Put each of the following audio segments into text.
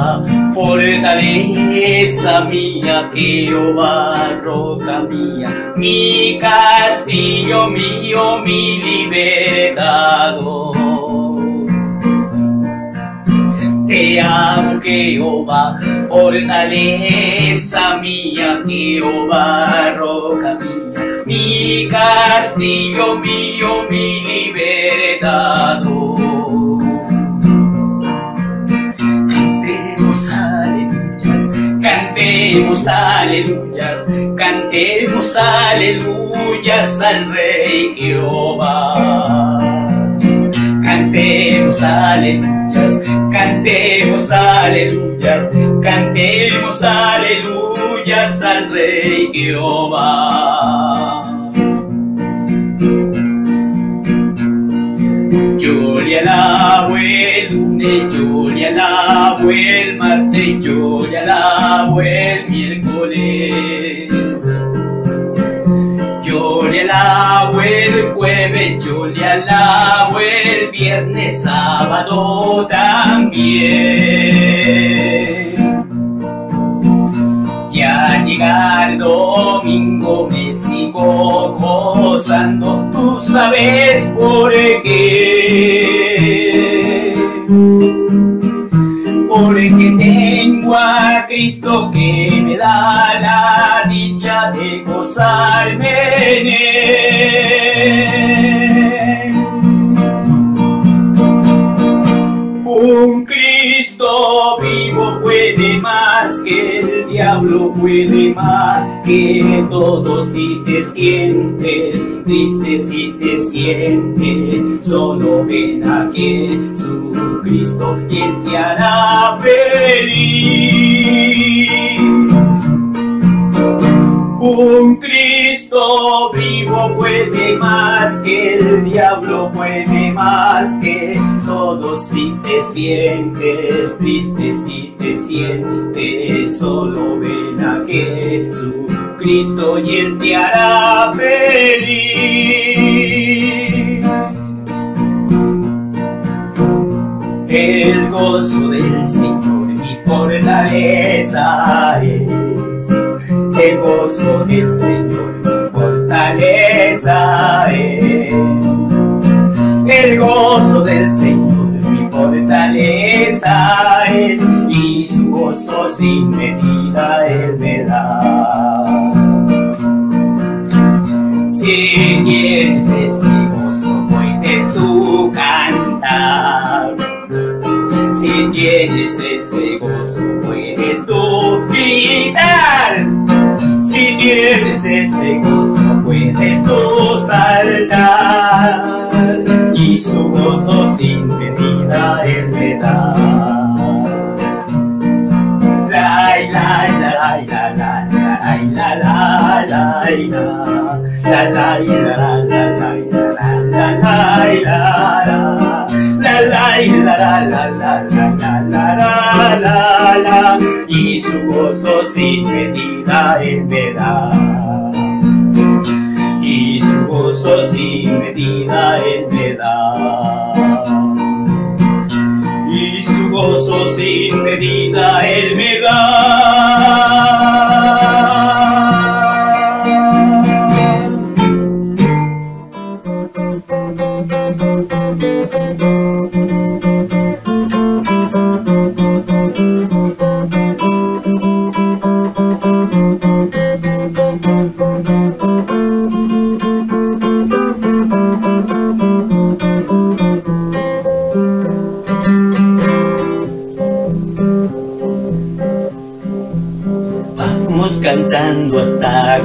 Jehová, fortaleza mía, Jehová, roca mía, mi castillo mío, mi libertador. Te amo Jehová, fortaleza mía, Jehová, roca mía, mi castillo mío, mi libertador. Aleluyas, cantemos aleluyas al Rey Jehová. Cantemos aleluyas, cantemos aleluyas, cantemos aleluyas al Rey Jehová. Yo le alabo lunes, yo le alabo el martes, yo le alabo el miércoles. Yo le alabo el jueves, yo le alabo el viernes, sábado también. Ya llegar domingo me sigo gozando, tú sabes por qué. Cristo que me da la dicha de gozarme. Un Cristo vivo puede más que el diablo puede más que todo si te sientes triste si te sientes solo ven a Jesucristo quien te hará feliz. Un Cristo vivo puede más que el diablo puede más que todo si te sientes triste, si te sientes solo ven a Jesucristo y Él te hará feliz. El gozo del Señor mi fortaleza es el gozo del Señor mi fortaleza es. El gozo del Señor mi fortaleza es. Y su gozo sin medida Él me da. Si tienes ese gozo puedes tú cantar. Si tienes ese gozo, puedes tú saltar. Y su gozo sin medida Él me da. La la la la la la la la la la la la la la y su gozo sin medida da. Y sin medida él me da. Y su gozo sin medida él me da.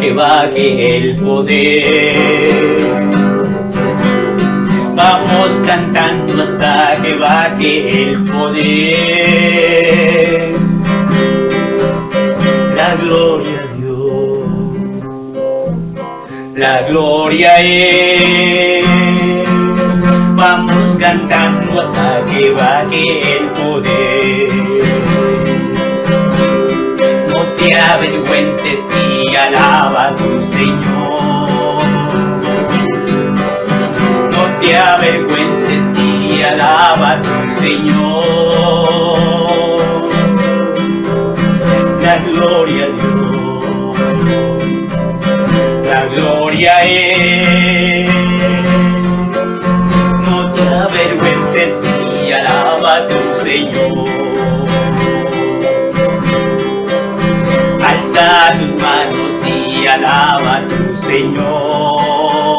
Que baje el poder. Vamos cantando hasta que baje el poder. La gloria a Dios. La gloria es. Vamos cantando hasta que baje el poder. No te avergüences y alaba a tu Señor. No te avergüences y alaba a tu Señor. alaba tu Señor.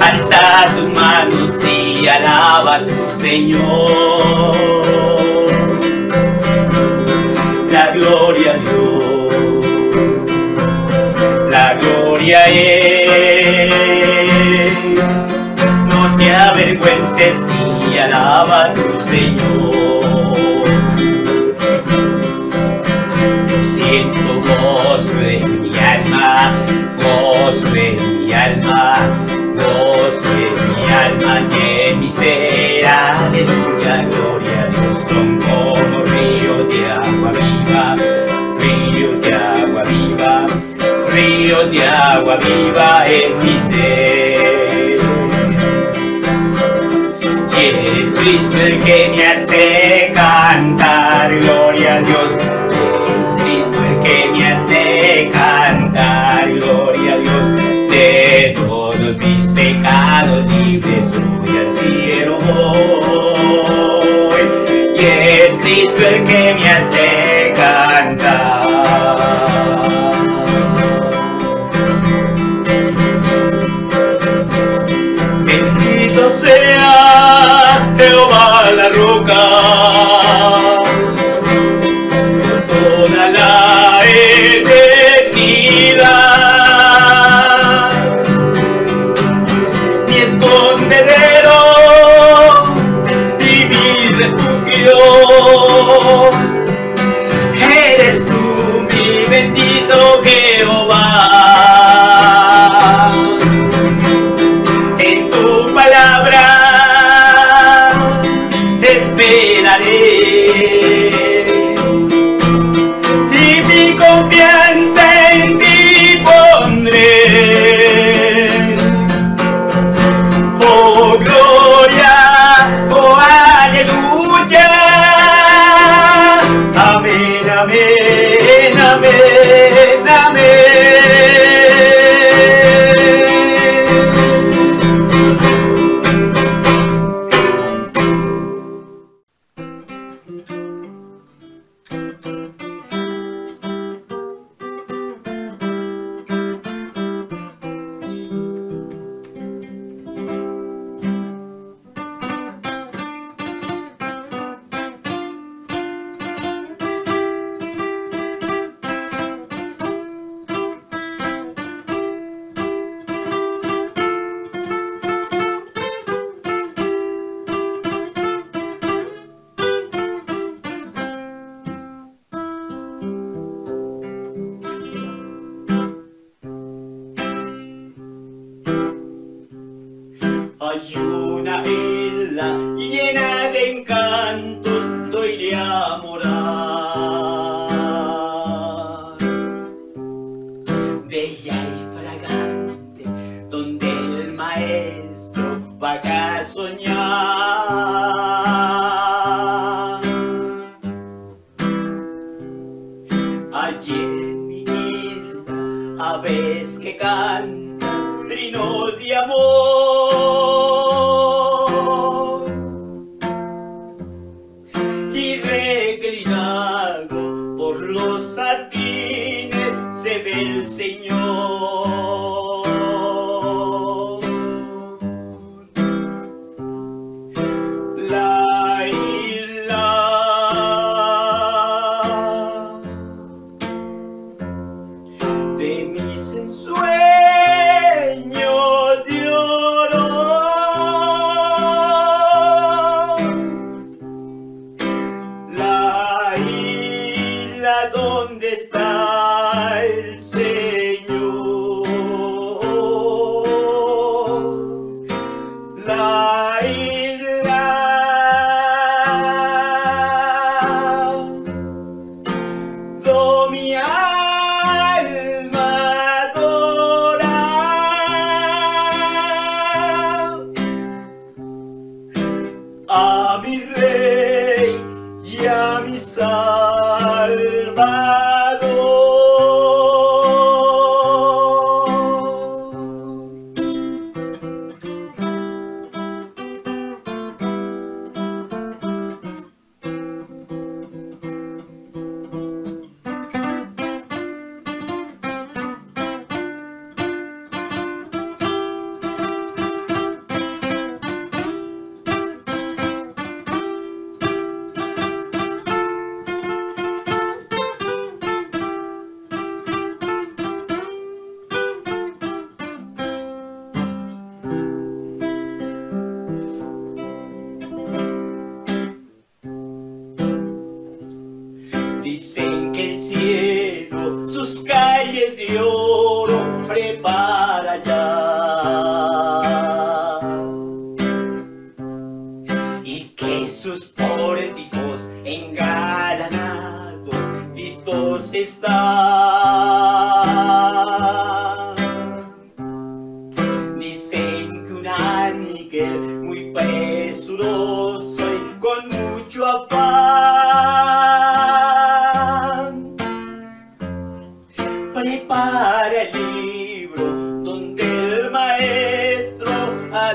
Alza tus manos y alaba tu Señor. La gloria a Dios. La gloria agua viva en mi ser. Eres Cristo el que me hace cantar, gloria a Dios. Eres Cristo el que me hace cantar, gloria a Dios. De todos mis pecados libres soy al cielo voy. Y es Cristo el que me hace Eres tú mi bendito Jehová. 遇见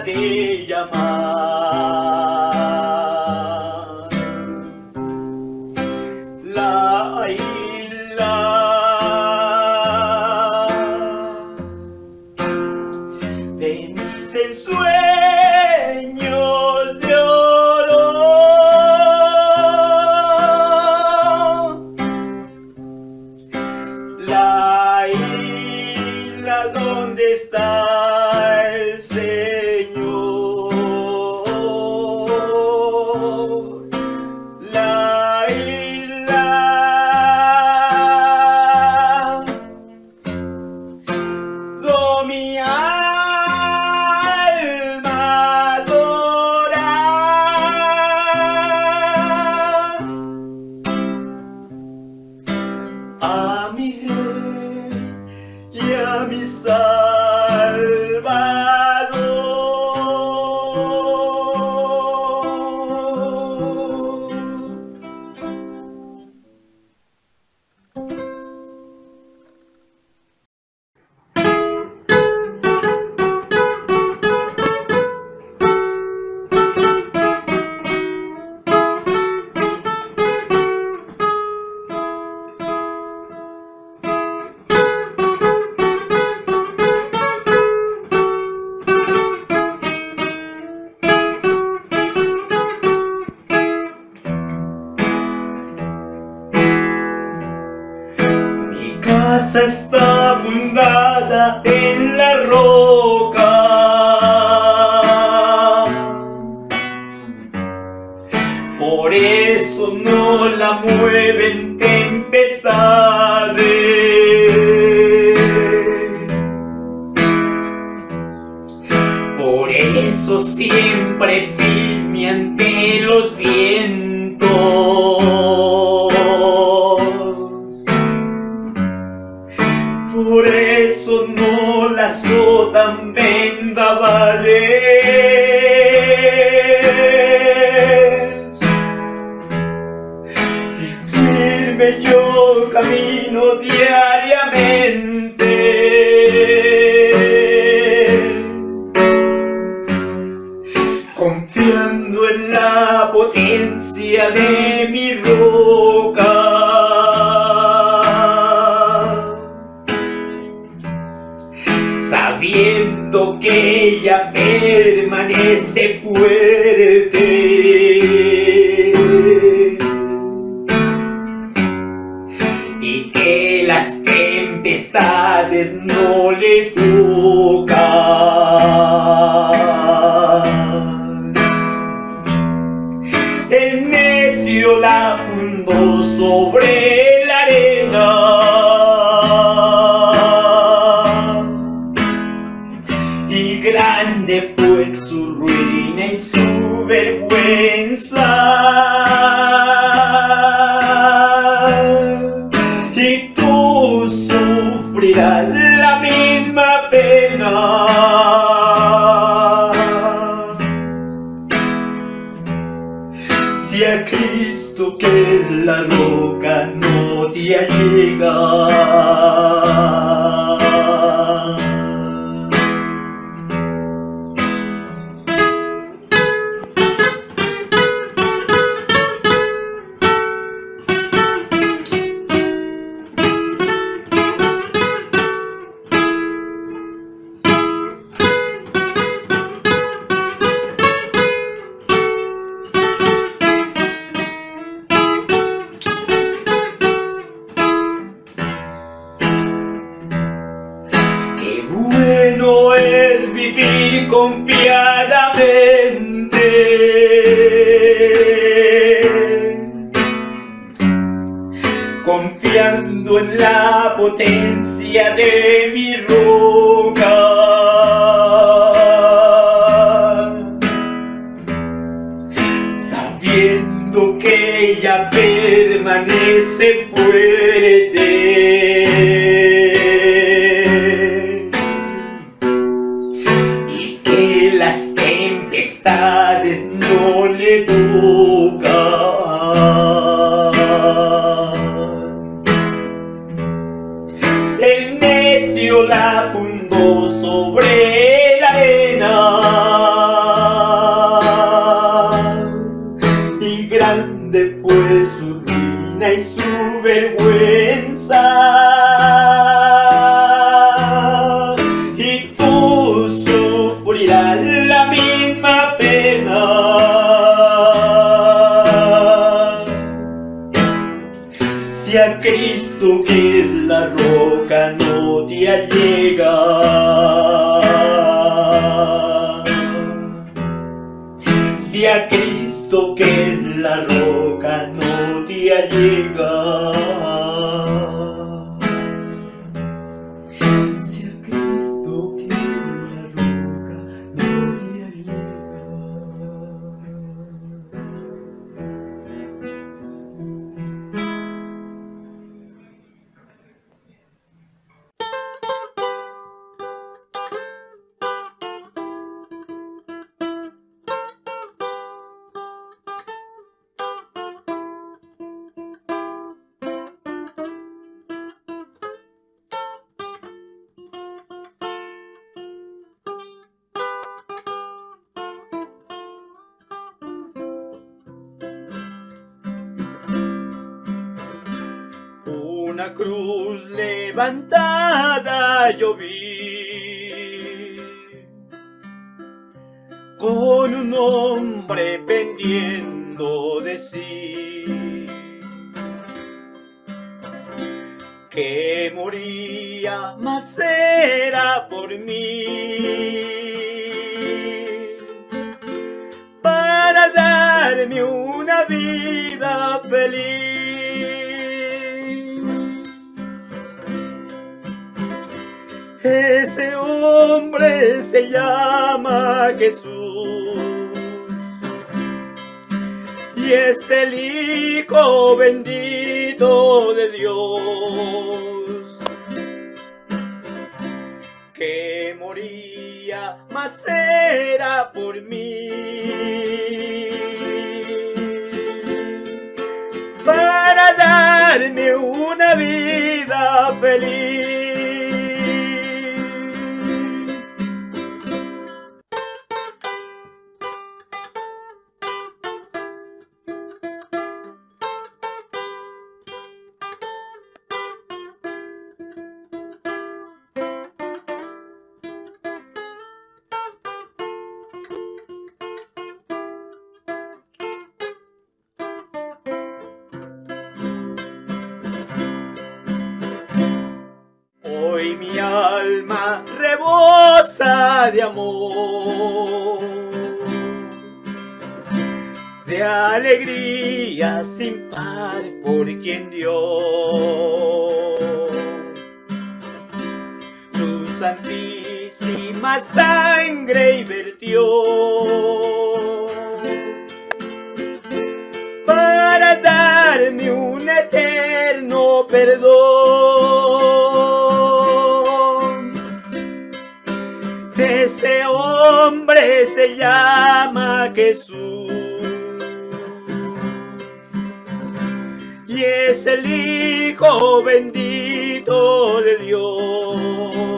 de llamar. y que las tempestades no le tocan. El necio la fundó sobre en la potencia de mi roca. Sabiendo que ella permanece fuerte. Allega. Si a Cristo que cruz levantada yo vi. Con un hombre pendiendo de sí hombre se llama Jesús y es el Hijo bendito de Dios que moría, mas era por mí. Para darme una vida feliz. Y es el Hijo bendito de Dios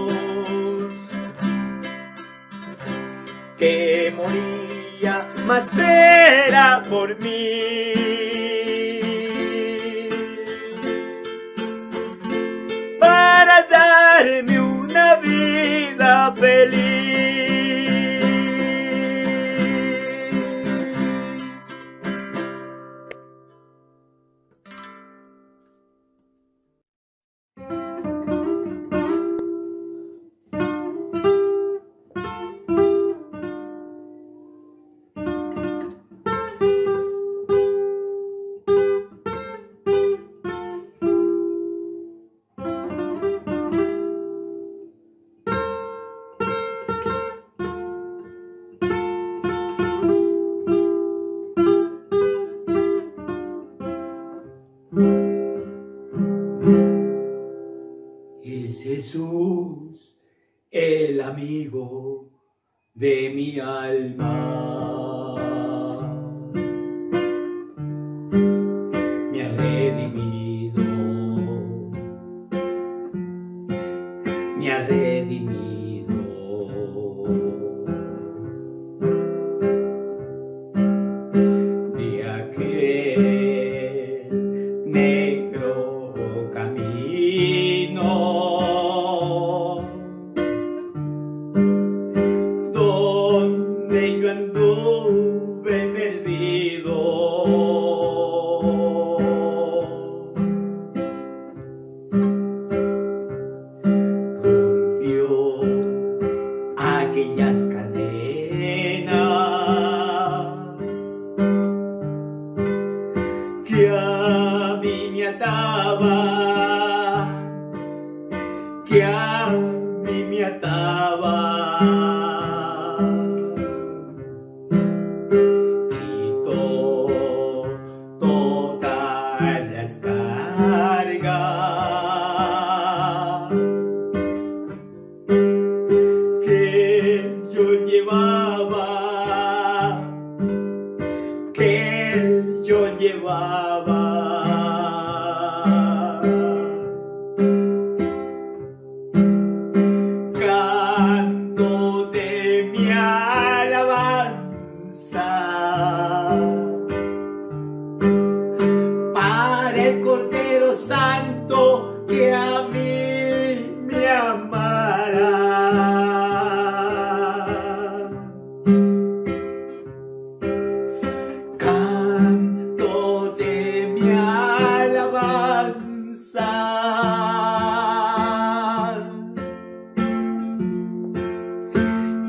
que moría, mas era por mí. Para darme una vida feliz. cristal.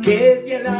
Qué bien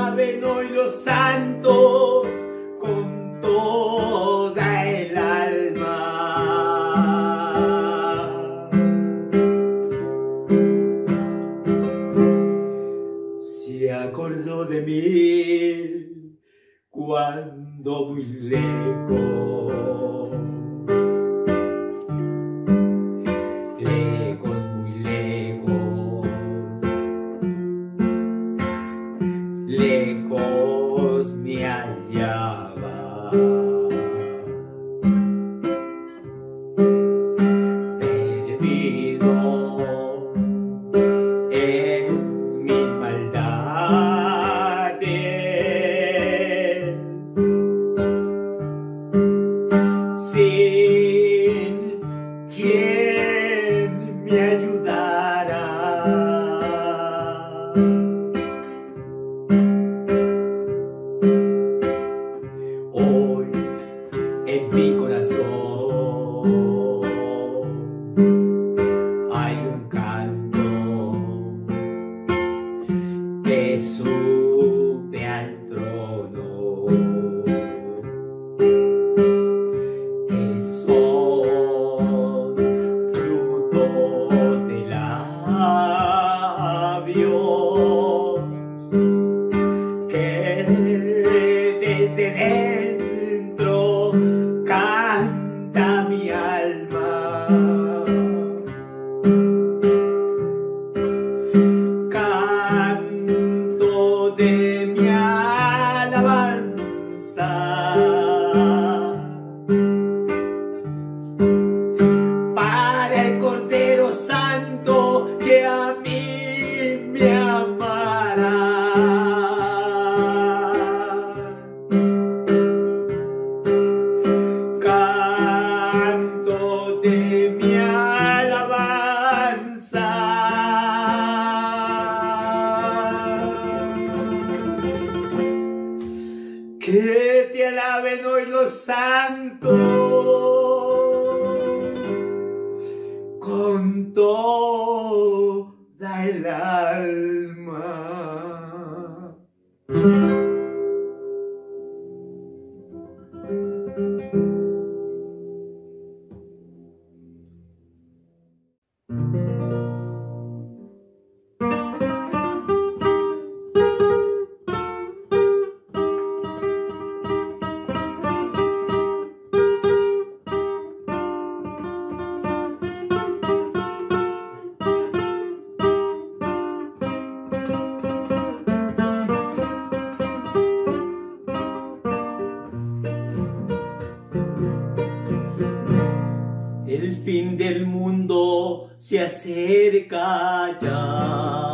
cerca ya.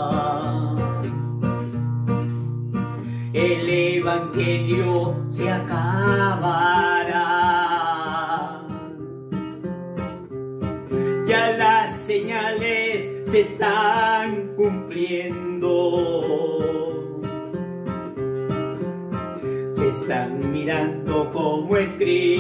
El Evangelio se acabará. Ya las señales se están cumpliendo. Se están mirando como escrito.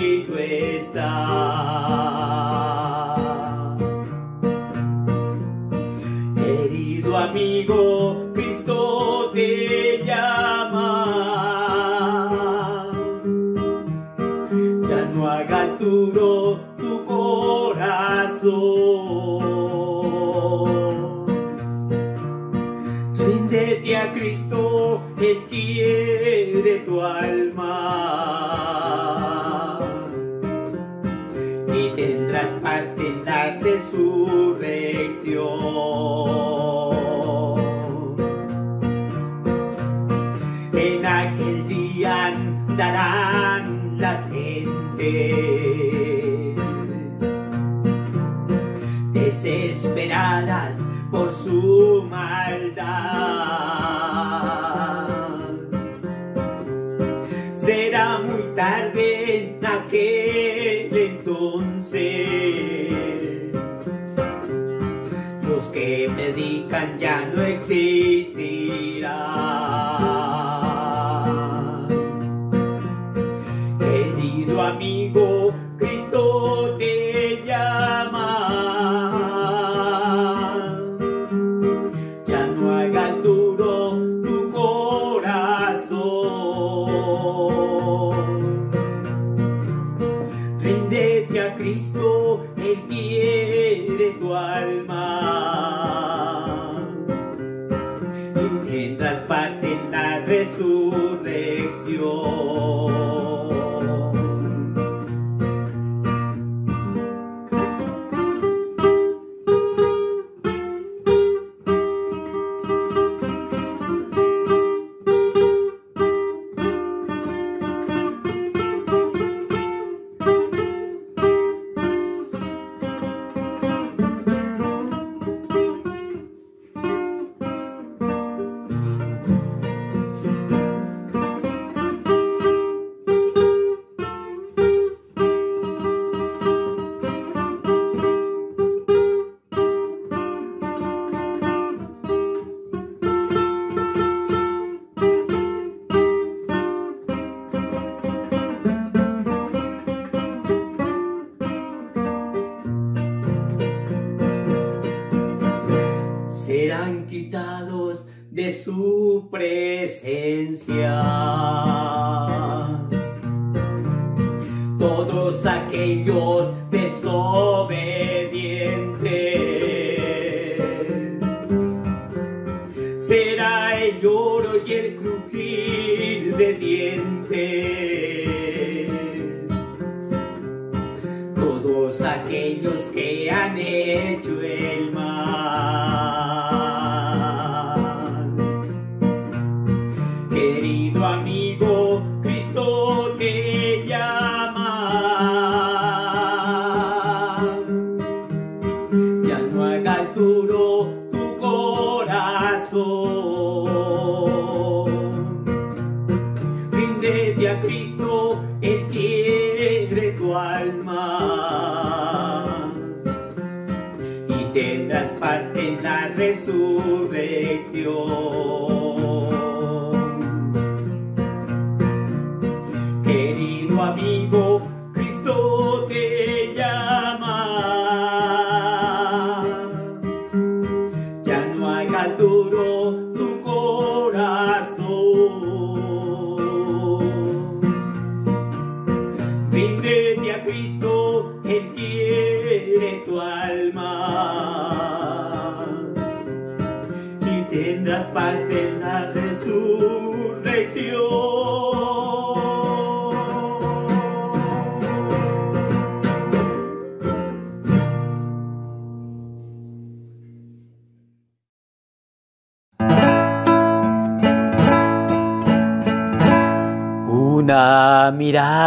aquel día darán las gentes. resurrección.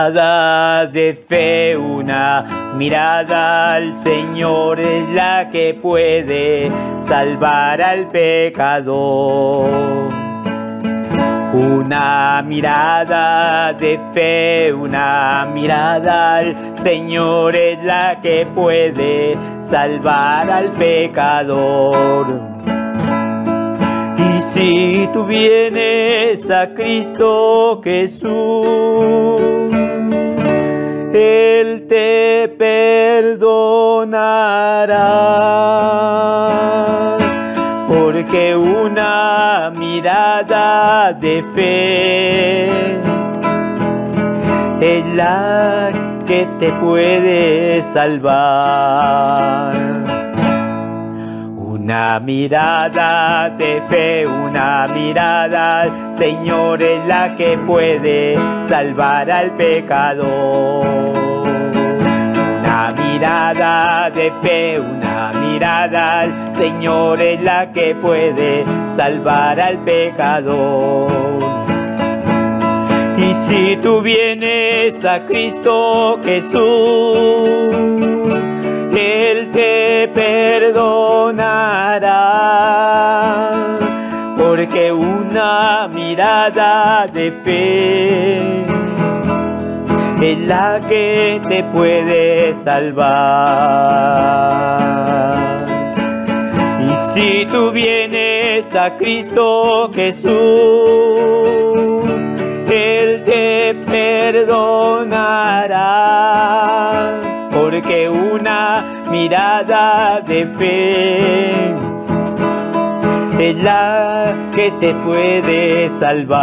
Mirada de fe, una mirada al Señor es la que puede salvar al pecador. Una mirada de fe, una mirada al Señor es la que puede salvar al pecador. Y si tú vienes a Cristo Jesús, Él te perdonará porque una mirada de fe es la que te puede salvar. Una mirada de fe, una mirada al Señor es la que puede salvar al pecador mirada de fe, una mirada al Señor es la que puede salvar al pecador. Y si tú vienes a Cristo Jesús, Él te perdonará, porque una mirada de fe es la que te puede salvar. Y si tú vienes a Cristo Jesús, Él te perdonará, porque una mirada de fe es la que te puede salvar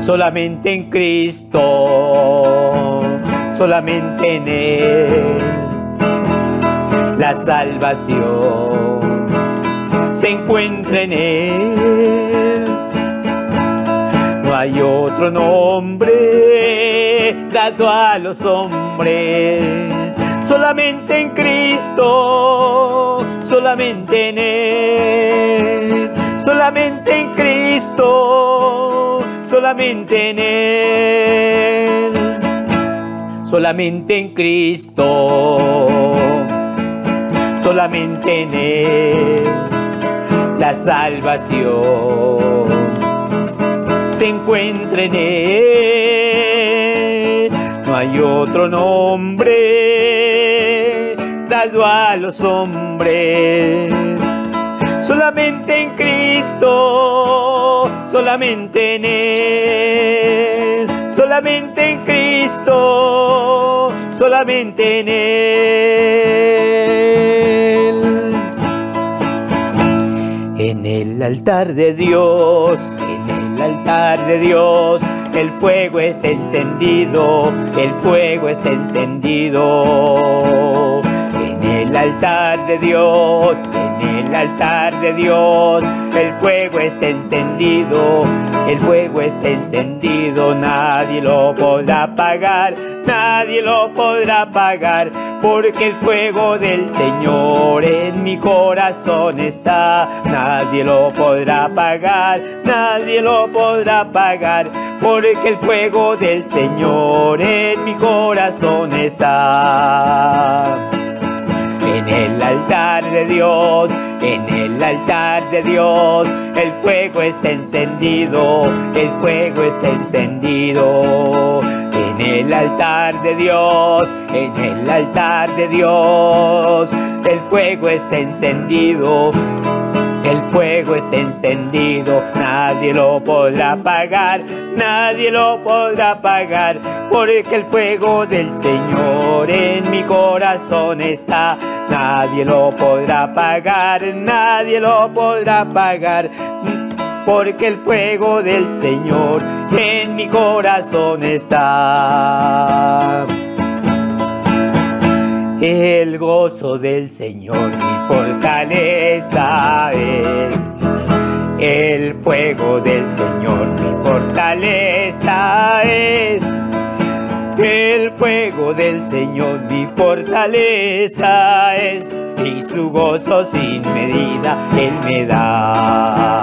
solamente en Cristo, solamente en Él. La salvación se encuentra en Él. No hay otro nombre dado a los hombres, solamente en Cristo, solamente en Él, solamente en Cristo solamente en Él, solamente en Cristo, solamente en Él, la salvación se encuentra en Él, hay otro nombre dado a los hombres solamente en Cristo, solamente en Él, solamente en Cristo, solamente en Él. En el altar de Dios, en el altar de Dios, el fuego está encendido, el fuego está encendido. En altar de Dios, el altar de Dios. El fuego está encendido, el fuego está encendido, nadie lo podrá apagar, nadie lo podrá apagar, porque el fuego del Señor en mi corazón está, nadie lo podrá apagar, nadie lo podrá apagar, porque el fuego del Señor en mi corazón está. En el altar de Dios en el altar de Dios el fuego está encendido, el fuego está encendido. En el altar de Dios, en el altar de Dios, el fuego está encendido. El fuego encendido, nadie lo podrá apagar, nadie lo podrá apagar, porque el fuego del Señor en mi corazón está, nadie lo podrá apagar, nadie lo podrá apagar, porque el fuego del Señor en mi corazón está. El gozo del Señor mi fortaleza es. El fuego del Señor mi fortaleza es. El fuego del Señor mi fortaleza es. Y su gozo sin medida Él me da.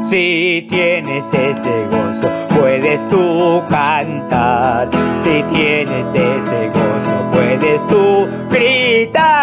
Si tienes ese gozo, puedes tú cantar. Si tienes ese gozo, puedes tú gritar.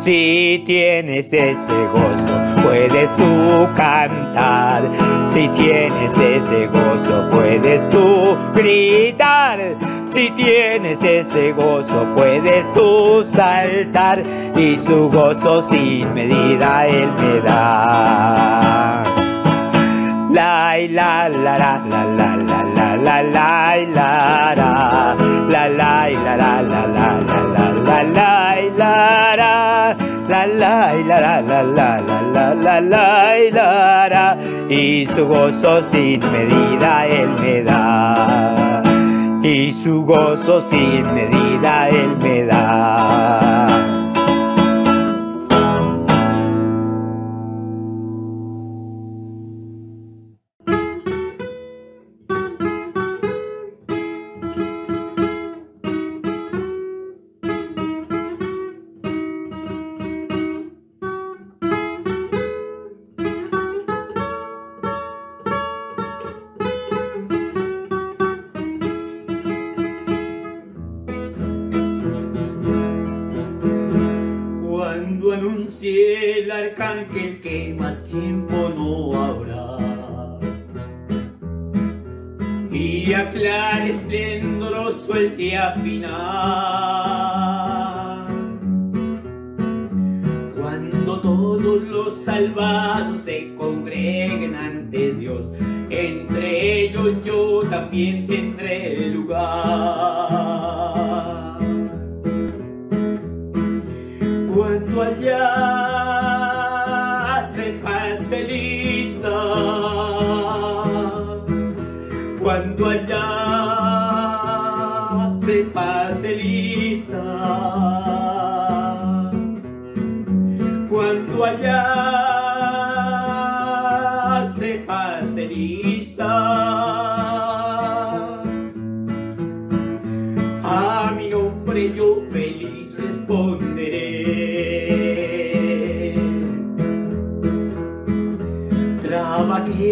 Si tienes ese gozo, puedes tú cantar. Si tienes ese gozo, puedes tú gritar. Si tienes ese gozo, puedes tú saltar. Y su gozo sin medida Él me da. La la la la la la la la la la la la la la la la la la la la la la la la la la la la la y su gozo sin medida él me da. Y su gozo sin medida él me da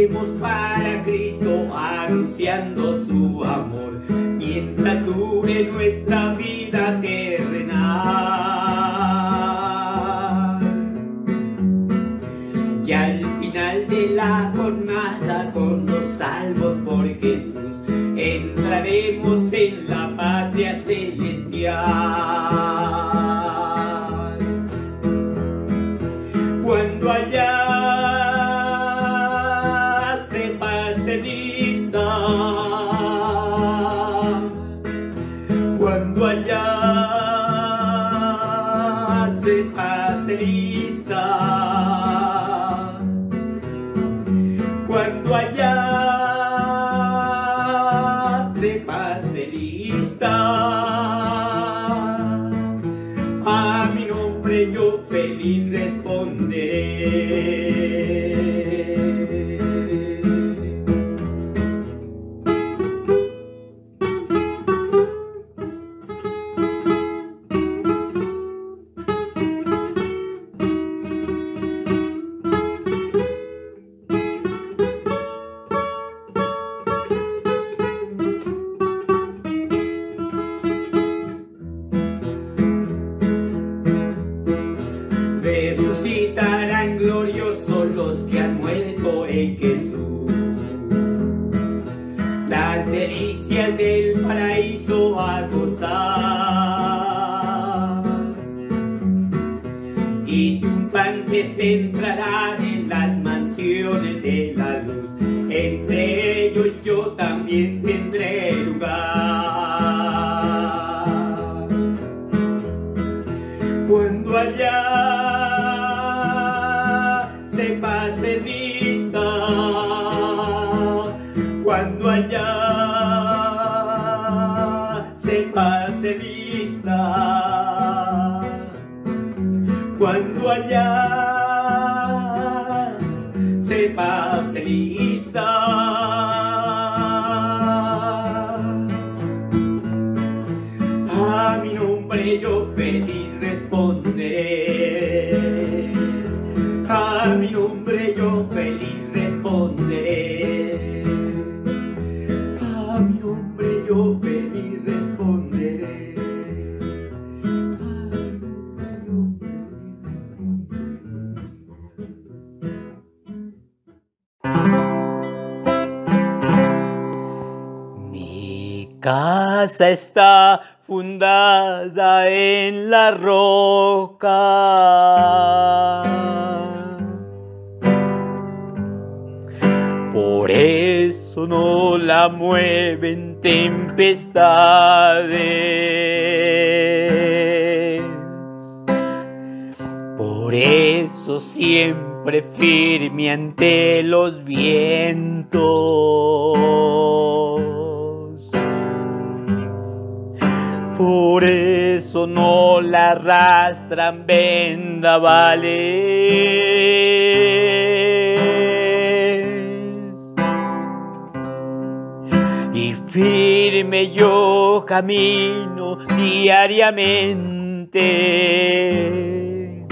para Cristo anunciando su amor, mientras dure nuestra vida. Casa está fundada en la roca. Por eso no la mueven tempestades. Por eso siempre firme ante los vientos. Por eso no la arrastran vendavales. Y firme yo camino diariamente,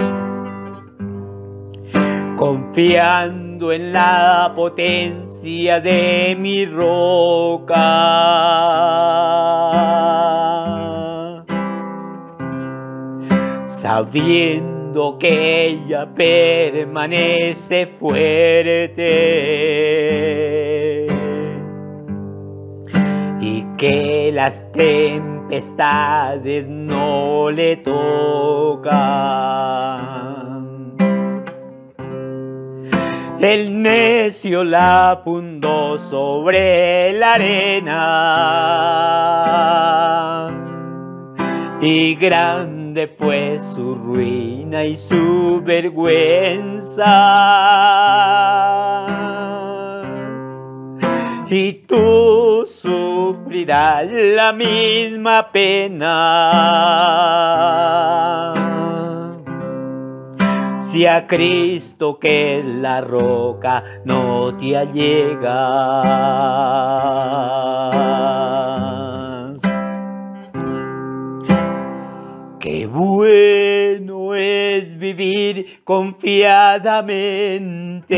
confiando en la potencia de mi roca, sabiendo que ella permanece fuerte y que las tempestades no le tocan. El necio la fundó sobre la arena y fue su ruina y su vergüenza y tú sufrirás la misma pena. Si a Cristo que es la roca no te allegas. Bueno es vivir confiadamente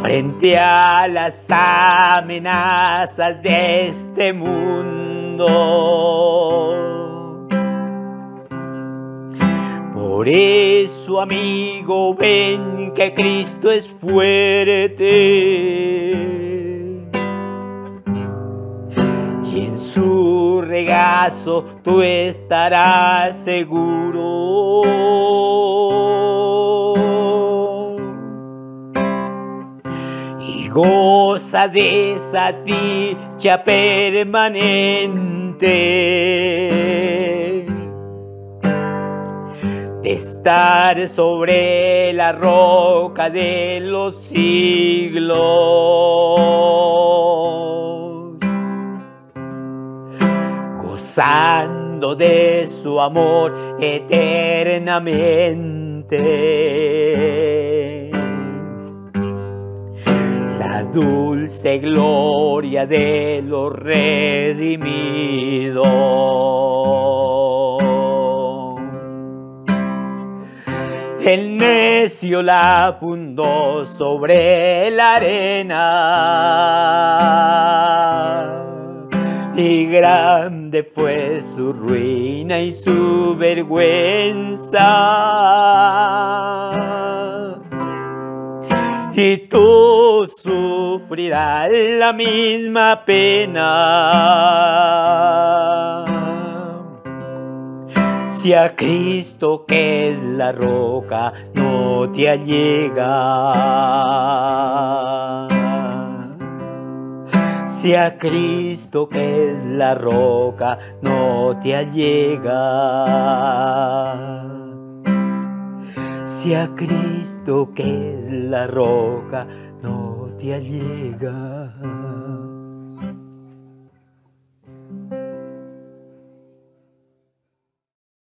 frente a las amenazas de este mundo. Por eso, amigo, ven que Cristo es fuerte. Regazo tú estarás seguro. Y goza de esa dicha permanente. De estar sobre la roca de los siglos, gozando de su amor eternamente la dulce gloria de los redimidos. El necio la fundó sobre la arena y grande fue su ruina y su vergüenza y tú sufrirás la misma pena. Si a Cristo que es la roca no te allega. Si a Cristo que es la roca no te allega. Si a Cristo que es la roca no te allega.